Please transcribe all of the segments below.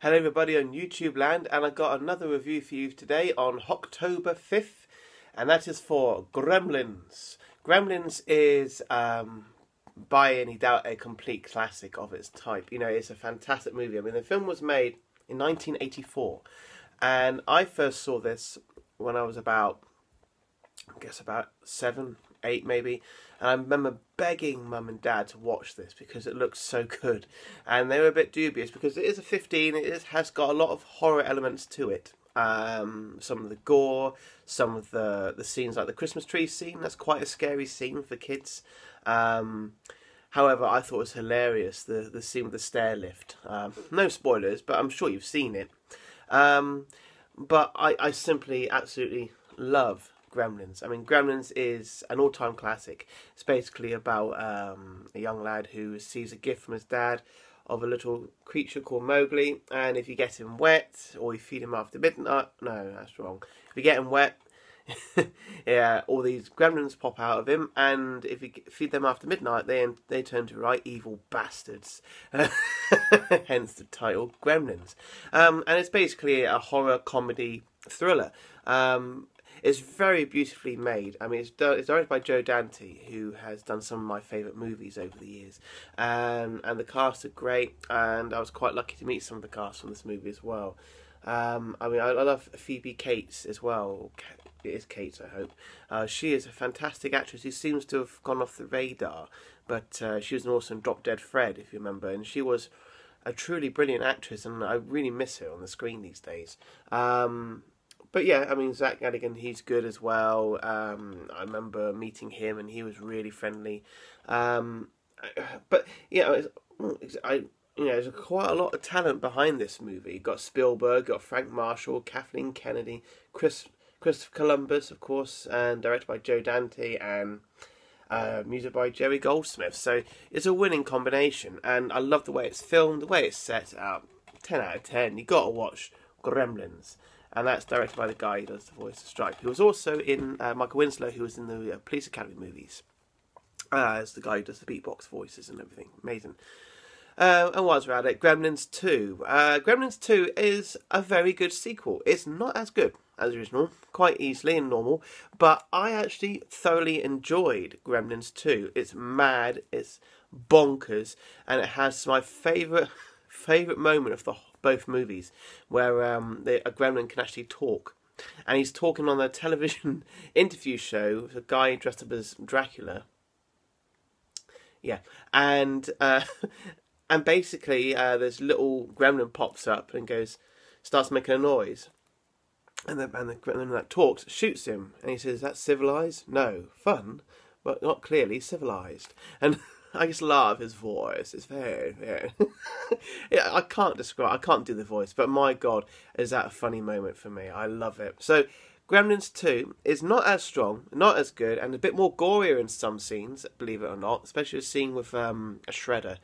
Hello everybody on YouTube land and I've got another review for you today on October 5th and that is for Gremlins. Gremlins is um, by any doubt a complete classic of its type. You know, it's a fantastic movie. I mean, the film was made in 1984 and I first saw this when I was about, I guess about seven, eight maybe. And I remember begging mum and dad to watch this because it looked so good. And they were a bit dubious because it is a 15, it is, has got a lot of horror elements to it. Um, some of the gore, some of the, the scenes like the Christmas tree scene, that's quite a scary scene for kids. Um, however, I thought it was hilarious, the, the scene with the stair lift. Um, no spoilers, but I'm sure you've seen it. Um, but I, I simply absolutely love Gremlins. I mean, Gremlins is an all-time classic. It's basically about um, a young lad who receives a gift from his dad of a little creature called Mogwai, and if you get him wet or you feed him after midnight, no, that's wrong. If you get him wet, yeah, all these gremlins pop out of him, and if you feed them after midnight, they they turn to right evil bastards. Hence the title, Gremlins. Um, and it's basically a horror comedy thriller. Um, it's very beautifully made. I mean, it's, it's directed by Joe Dante, who has done some of my favourite movies over the years. Um, and the cast are great, and I was quite lucky to meet some of the cast from this movie as well. Um, I mean, I, I, love Phoebe Cates as well. It is Cates, I hope. Uh, she is a fantastic actress who seems to have gone off the radar, but uh, she was an awesome Drop Dead Fred, if you remember, and she was a truly brilliant actress, and I really miss her on the screen these days. Um, but yeah, I mean Zach Galligan, he's good as well. Um, I remember meeting him, and he was really friendly. Um, but yeah, I you know there's quite a lot of talent behind this movie. You've got Spielberg, got Frank Marshall, Kathleen Kennedy, Chris Christopher Columbus, of course, and directed by Joe Dante, and uh, music by Jerry Goldsmith. So it's a winning combination, and I love the way it's filmed, the way it's set up. Ten out of ten. You got to watch Gremlins and that's directed by the guy who does the voice of Stripe, who was also in uh, Michael Winslow, who was in the uh, Police Academy movies, uh, as the guy who does the beatbox voices and everything. Amazing. Uh, and whilst we're at it, Gremlins 2. Uh, Gremlins 2 is a very good sequel. It's not as good as original, quite easily and normal, but I actually thoroughly enjoyed Gremlins 2. It's mad, it's bonkers, and it has my favourite favourite moment of the both movies, where um, a gremlin can actually talk. And he's talking on a television interview show with a guy dressed up as Dracula. Yeah, and uh, and basically, uh, this little gremlin pops up and goes, starts making a noise, and the and the gremlin that talks shoots him, and he says, "That's civilized? No, fun, but not clearly civilized." And I just love his voice. It's very, very. I can't describe. I can't do the voice, but my god, is that a funny moment for me? I love it. So, Gremlins Two is not as strong, not as good, and a bit more gorier in some scenes. Believe it or not, especially a scene with um, a shredder.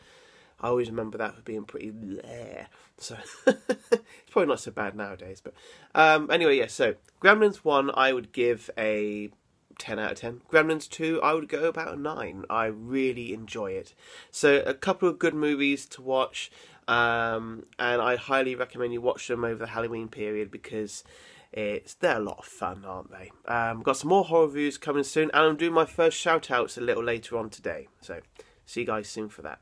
I always remember that for being pretty bleh. So it's probably not so bad nowadays. But um, anyway, yeah. So Gremlins One, I would give a 10 out of 10. Gremlins 2, I would go about a 9. I really enjoy it. So, a couple of good movies to watch, um, and I highly recommend you watch them over the Halloween period because it's they're a lot of fun, aren't they? Um, got some more horror reviews coming soon, and I'm doing my first shout outs a little later on today. So, see you guys soon for that.